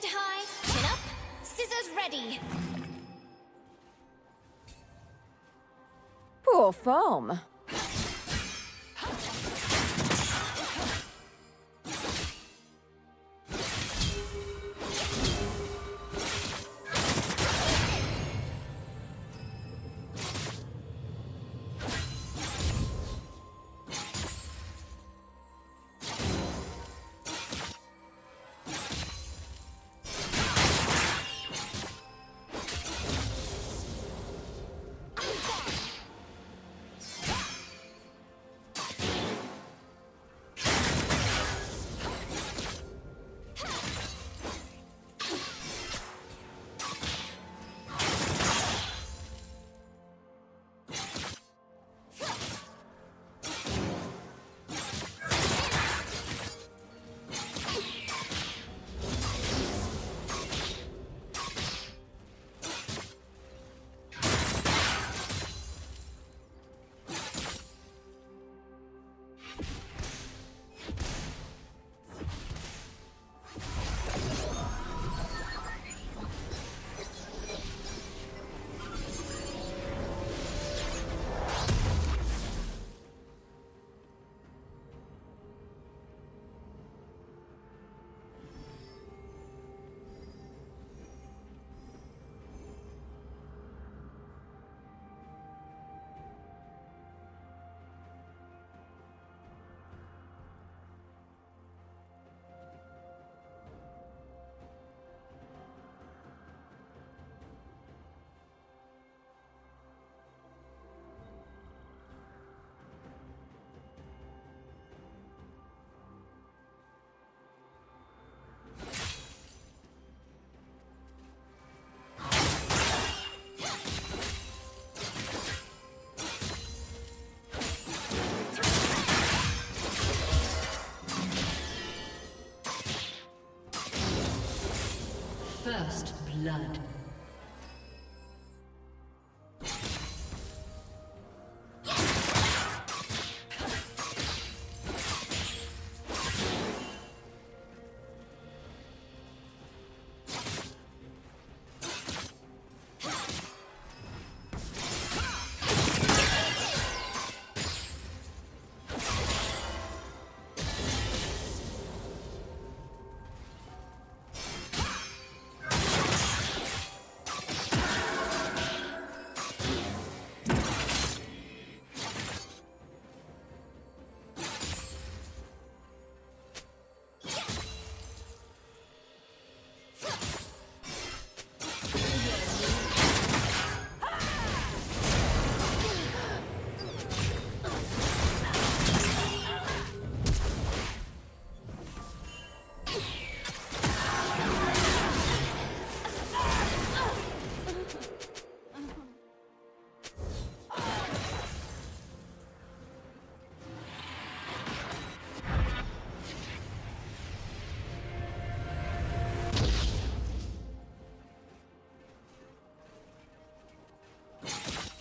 Head high, chin up, scissors ready. Poor form. First blood. you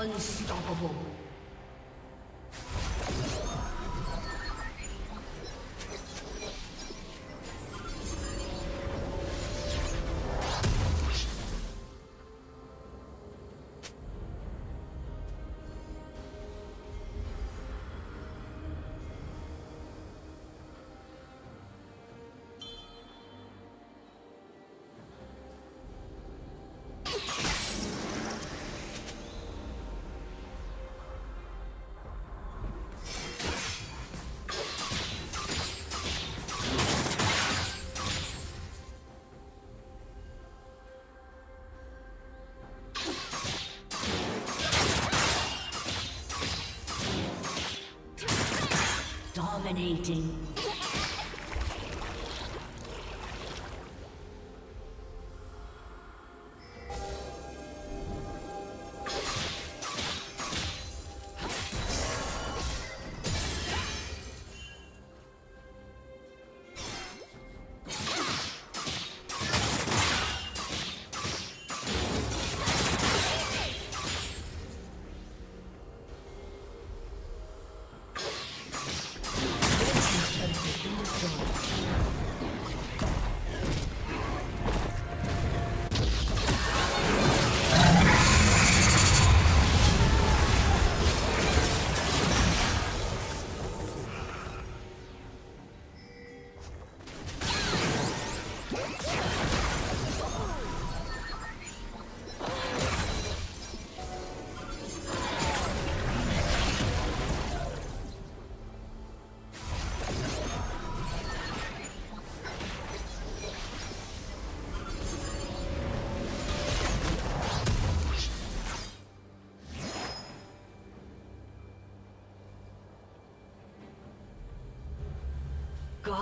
Unstoppable. Dominating.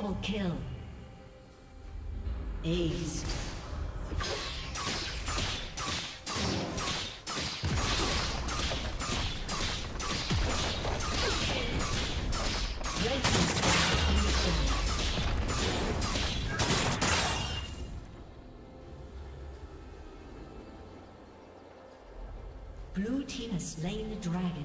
Double kill. Ace. Blue team has slain the dragon.